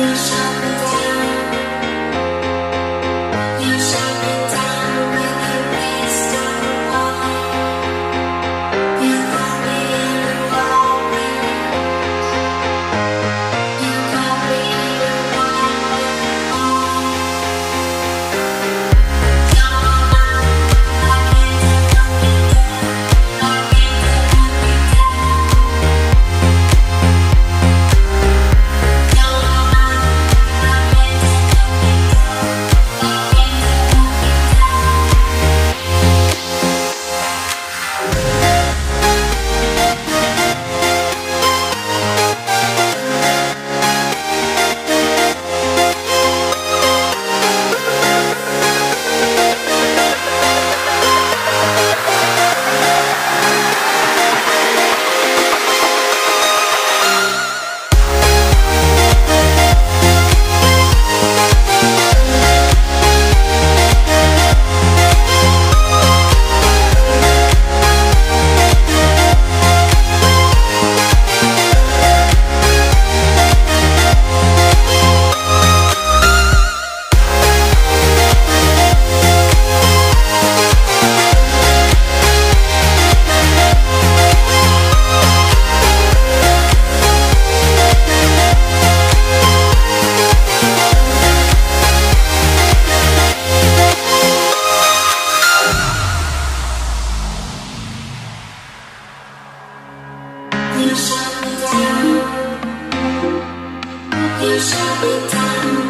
You shut me You shall be done.